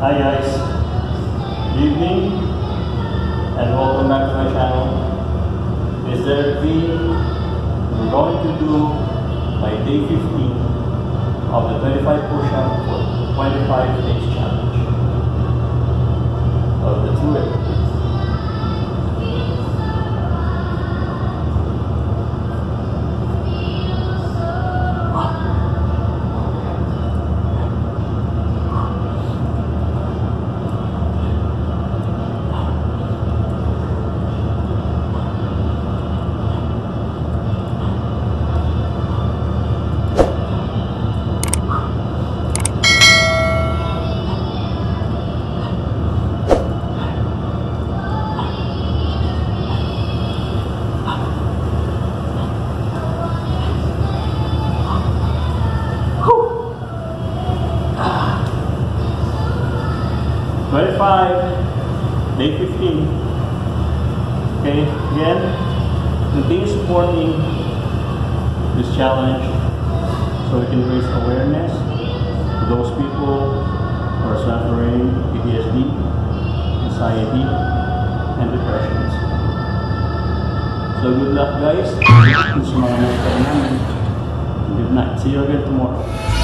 Hi guys, evening and welcome back to my channel. Is there a thing we are going to do my day 15 of the 25 push-up for 25 days challenge of the 2 it. Twenty-five, day fifteen. Okay, again, continue supporting this challenge so we can raise awareness to those people who are suffering PTSD, anxiety, and depressions. So good luck guys. Good night. See you again tomorrow.